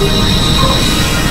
Oh, my God.